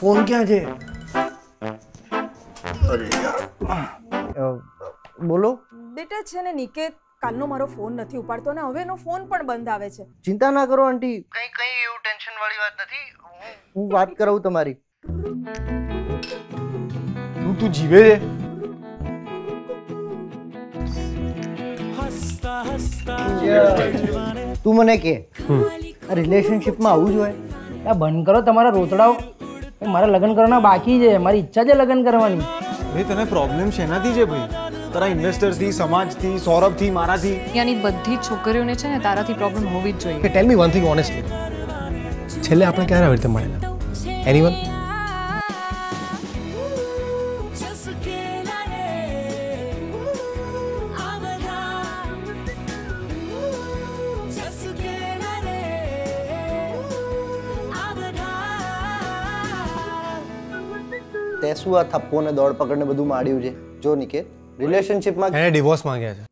Phone ક્યાં છે? બોલો. બેટા છે ને નિકેત કાલનો મારો ફોન નથી ઉપાડતો ને હવે એનો ફોન પણ બંધ આવે છે. ચિંતા ના કરો આંટી. કઈ કઈ એવું ટેન્શન વાળી વાત નથી. હું વાત કરું તમારી. તું તું જીવે છે? તું મને કે આ રિલેશનશિપમાં આવું જ હોય? આ બંધ કરો તમારા રોતડાઓ. એ મારે લગ્ન કરવાના બાકી છે મારી ઈચ્છા છે લગ્ન કરવાની. ભાઈ તને પ્રોબ્લેમ શેનાથી છે ભાઈ? તારા ઇન્વેસ્ટર્સથી સમાજથી સૌરભથી મારાથી. ત્યાંની બધી જ છોકરીઓને છે ને તારાથી પ્રોબ્લેમ હોવી જ જોઈએ. કે tell me one thing honestly છેલ્લે આપણે ક્યારે આવી રીતે મળેલા એનીવન તે શું આ થપ્પો ને દોડ પકડને બધું માડ્યું છે? જો નિકેત રિલેશનશિપમાં એને ડિવોર્સ માંગ્યા છે.